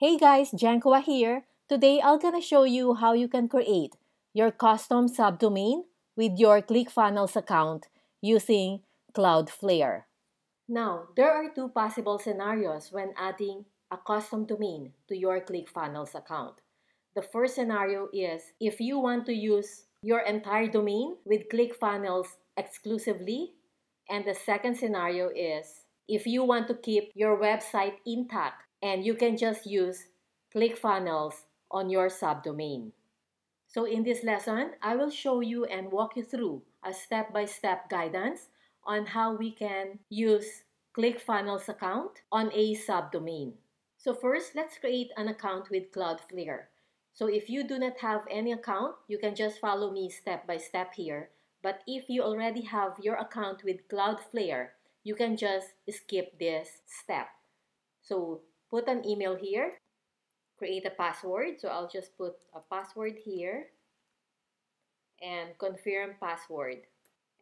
Hey guys, Jankoa here. Today I'm gonna show you how you can create your custom subdomain with your ClickFunnels account using Cloudflare. Now, there are two possible scenarios when adding a custom domain to your ClickFunnels account. The first scenario is if you want to use your entire domain with ClickFunnels exclusively. And the second scenario is if you want to keep your website intact and you can just use ClickFunnels on your subdomain. So in this lesson, I will show you and walk you through a step-by-step -step guidance on how we can use ClickFunnels account on a subdomain. So first, let's create an account with Cloudflare. So if you do not have any account, you can just follow me step by step here. But if you already have your account with Cloudflare, you can just skip this step. So put an email here, create a password. So I'll just put a password here and confirm password.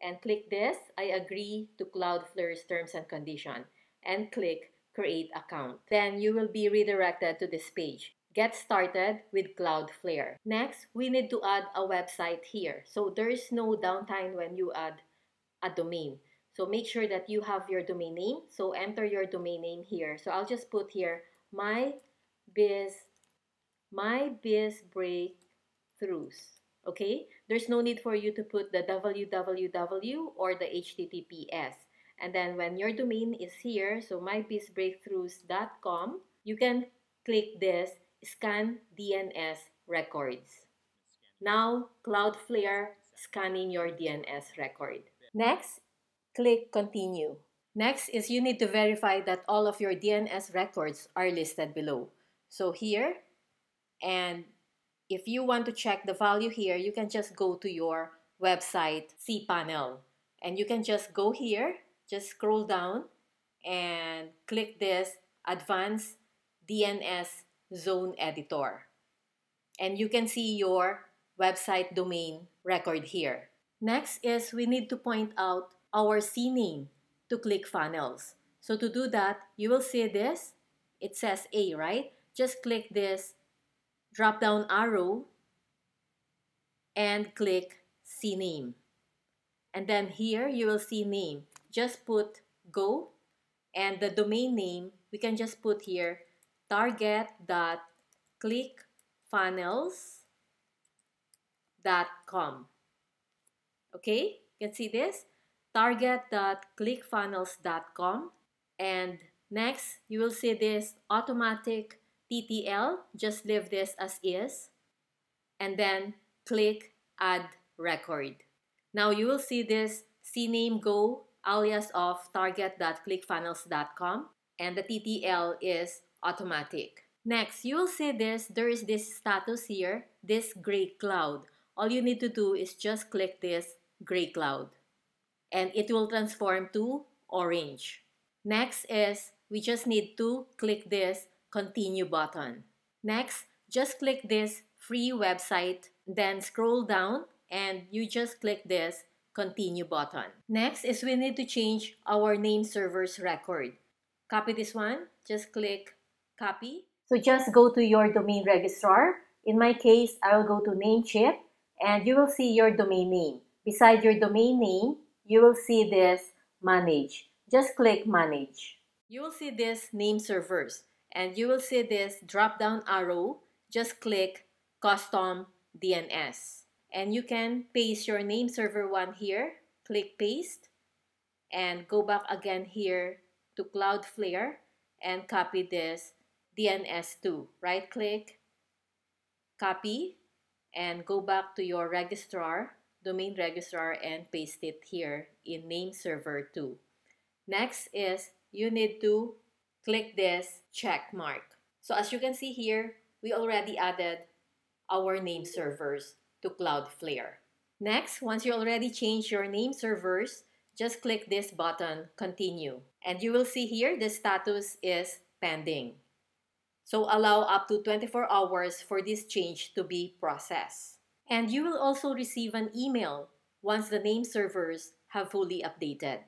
And click this, I agree to Cloudflare's terms and condition and click create account. Then you will be redirected to this page get started with Cloudflare. Next, we need to add a website here. So there is no downtime when you add a domain. So make sure that you have your domain name. So enter your domain name here. So I'll just put here my biz my biz breakthroughs. Okay? There's no need for you to put the www or the https. And then when your domain is here, so mybizbreakthroughs.com, you can click this scan DNS records. Now, Cloudflare scanning your DNS record. Next, click Continue. Next is you need to verify that all of your DNS records are listed below. So here, and if you want to check the value here, you can just go to your website cPanel. And you can just go here, just scroll down, and click this Advanced DNS zone editor. And you can see your website domain record here. Next is we need to point out our CNAME to ClickFunnels. So to do that, you will see this. It says A, right? Just click this drop down arrow and click CNAME. And then here you will see name. Just put go and the domain name we can just put here target.clickfunnels.com. Okay, you can see this target.clickfunnels.com and next you will see this automatic TTL just leave this as is. And then click add record. Now you will see this cname go alias of target.clickfunnels.com and the TTL is automatic. Next, you will see this, there is this status here, this gray cloud. All you need to do is just click this gray cloud and it will transform to orange. Next is we just need to click this continue button. Next, just click this free website, then scroll down and you just click this continue button. Next is we need to change our name server's record. Copy this one, just click copy. So just go to your domain registrar. In my case, I will go to Namecheap and you will see your domain name. Beside your domain name, you will see this manage. Just click manage. You will see this name servers and you will see this drop down arrow. Just click custom DNS and you can paste your name server one here. Click paste and go back again here to Cloudflare and copy this DNS2. Right click, copy, and go back to your registrar, domain registrar, and paste it here in name server 2. Next is you need to click this check mark. So as you can see here, we already added our name servers to Cloudflare. Next, once you already changed your name servers, just click this button, continue. And you will see here the status is pending. So allow up to 24 hours for this change to be processed. And you will also receive an email once the name servers have fully updated.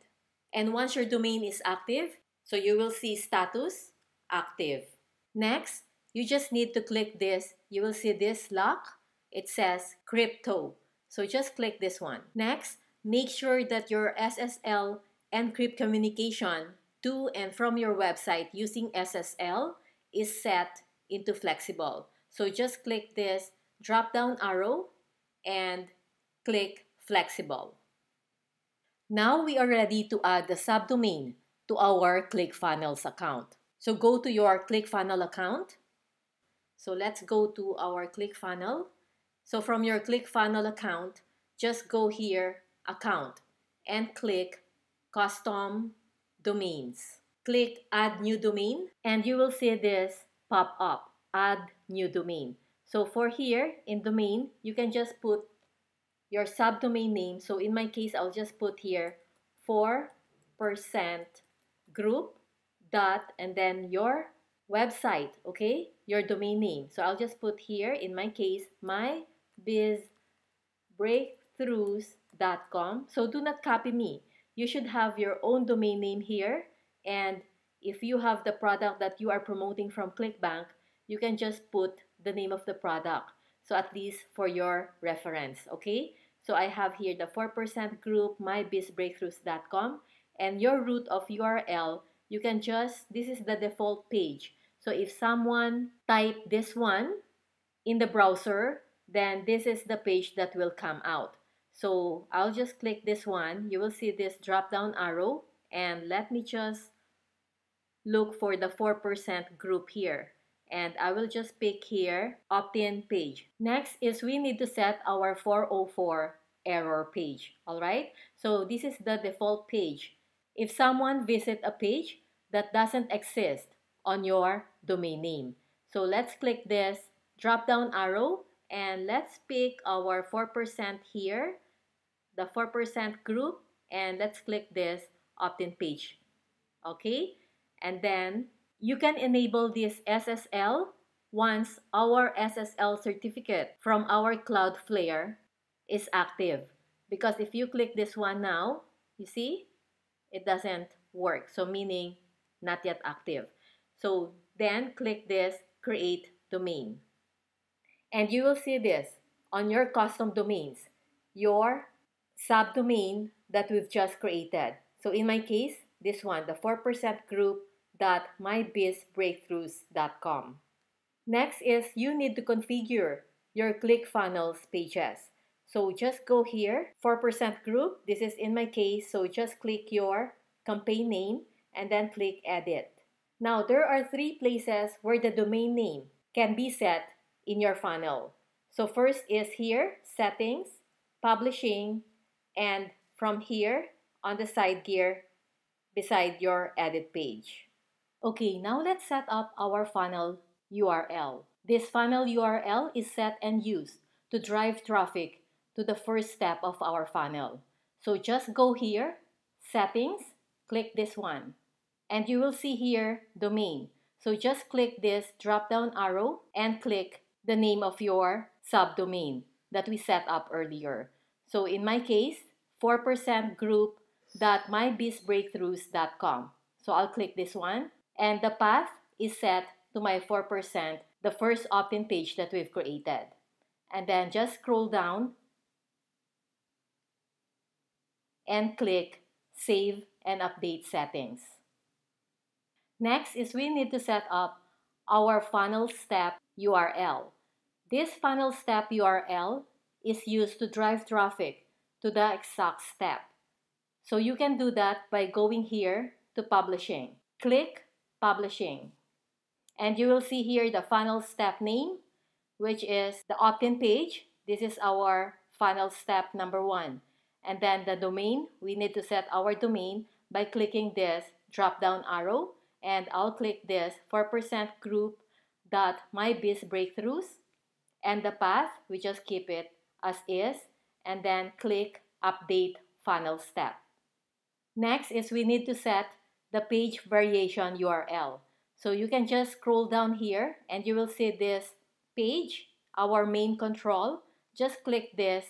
And once your domain is active, so you will see status active. Next, you just need to click this. You will see this lock. It says crypto. So just click this one. Next, make sure that your SSL encrypt communication to and from your website using SSL is set into flexible. So just click this drop down arrow and click flexible. Now we are ready to add the subdomain to our ClickFunnels account. So go to your ClickFunnels account. So let's go to our ClickFunnels. So from your ClickFunnels account, just go here, account, and click custom domains. Click add new domain and you will see this pop up, add new domain. So for here in domain, you can just put your subdomain name. So in my case, I'll just put here 4% group dot and then your website, okay? Your domain name. So I'll just put here, in my case, mybizbreakthroughs.com. So do not copy me. You should have your own domain name here. And if you have the product that you are promoting from ClickBank, you can just put the name of the product. So at least for your reference, okay? So I have here the 4% group, mybizbreakthroughs.com, and your root of URL, you can just, this is the default page. So if someone type this one in the browser, then this is the page that will come out. So I'll just click this one. You will see this drop down arrow and let me just look for the 4% group here and I will just pick here opt-in page. Next is we need to set our 404 error page. Alright, so this is the default page. If someone visit a page that doesn't exist on your domain name. So let's click this drop down arrow and let's pick our 4% here, the 4% group, and let's click this opt-in page. Okay, and then you can enable this SSL once our SSL certificate from our Cloudflare is active. Because if you click this one now, you see, it doesn't work. So meaning not yet active. So then click this create domain. And you will see this on your custom domains, your subdomain that we've just created. So in my case, this one, the 4% group www.mybizbreakthroughs.com. Next is you need to configure your ClickFunnels pages. So just go here, 4% group. This is in my case, so just click your campaign name and then click edit. Now there are three places where the domain name can be set in your funnel. So first is here, settings, publishing, and from here on the side gear beside your edit page. Okay, now let's set up our funnel URL. This funnel URL is set and used to drive traffic to the first step of our funnel. So just go here, settings, click this one. And you will see here domain. So just click this drop down arrow and click the name of your subdomain that we set up earlier. So in my case, 4% group.mybizbreakthroughs.com. So I'll click this one and the path is set to my 4%, the first opt-in page that we've created. And then just scroll down and click Save and Update Settings. Next is we need to set up our funnel step URL. This funnel step URL is used to drive traffic to the exact step. So you can do that by going here to publishing. Click publishing. And you will see here the funnel step name, which is the opt-in page. This is our funnel step number one. And then the domain, we need to set our domain by clicking this drop-down arrow. And I'll click this 4% group dot mybizbreakthroughs. And the path, we just keep it as is. And then click update funnel step. Next is we need to set the page variation URL. So you can just scroll down here and you will see this page, our main control. Just click this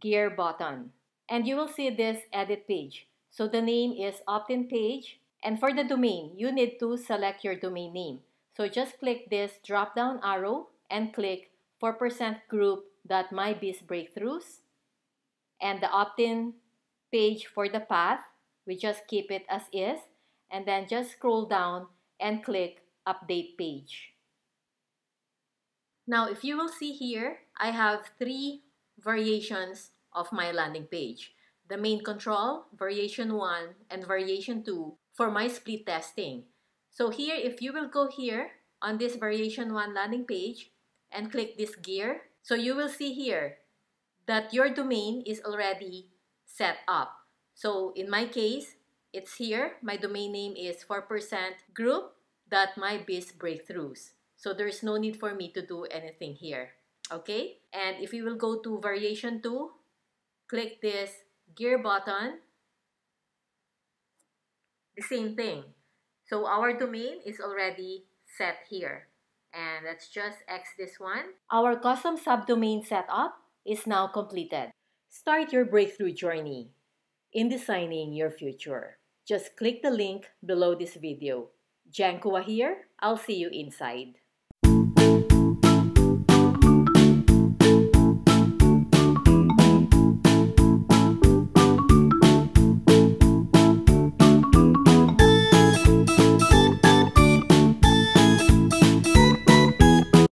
gear button and you will see this edit page. So the name is opt-in page and for the domain, you need to select your domain name. So just click this drop down arrow and click 4% group that my biz breakthroughs and the opt-in page for the path we just keep it as is and then just scroll down and click update page. Now if you will see here I have three variations of my landing page. The main control variation 1 and variation 2 for my split testing. So here if you will go here on this variation 1 landing page and click this gear so you will see here that your domain is already set up. So in my case, it's here. My domain name is 4% group that my biz breakthroughs. So there's no need for me to do anything here. Okay? And if you will go to variation 2, click this gear button. The same thing. So our domain is already set here. And let's just X this one. Our custom subdomain setup is now completed. Start your breakthrough journey in designing your future. Just click the link below this video. Jankua here. I'll see you inside.